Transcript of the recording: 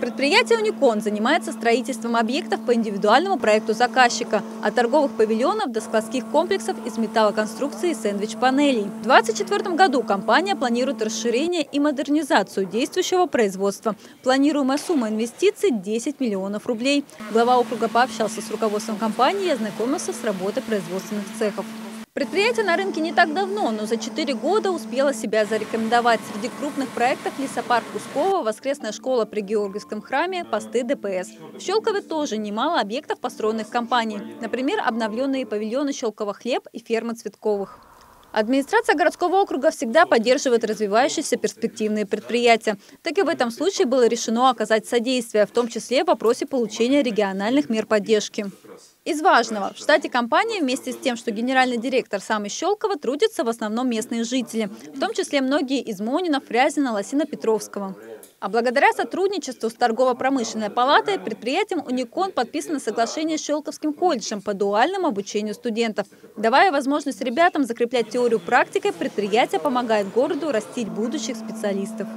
Предприятие «Уникон» занимается строительством объектов по индивидуальному проекту заказчика, от торговых павильонов до складских комплексов из металлоконструкции и сэндвич-панелей. В 2024 году компания планирует расширение и модернизацию действующего производства. Планируемая сумма инвестиций – 10 миллионов рублей. Глава округа пообщался с руководством компании и ознакомился с работой производственных цехов. Предприятие на рынке не так давно, но за 4 года успело себя зарекомендовать. Среди крупных проектов лесопарк Кускова, воскресная школа при Георгиевском храме, посты ДПС. В Щелкове тоже немало объектов, построенных компанией. Например, обновленные павильоны «Щелково хлеб» и фермы Цветковых. Администрация городского округа всегда поддерживает развивающиеся перспективные предприятия. Так и в этом случае было решено оказать содействие, в том числе в вопросе получения региональных мер поддержки. Из важного. В штате компании вместе с тем, что генеральный директор сам из Щелкова, трудятся в основном местные жители, в том числе многие из Монина, Фрязина, Лосина, Петровского. А благодаря сотрудничеству с торгово-промышленной палатой предприятием «Уникон» подписано соглашение с Щелковским колледжем по дуальному обучению студентов. Давая возможность ребятам закреплять теорию практикой, предприятие помогает городу растить будущих специалистов.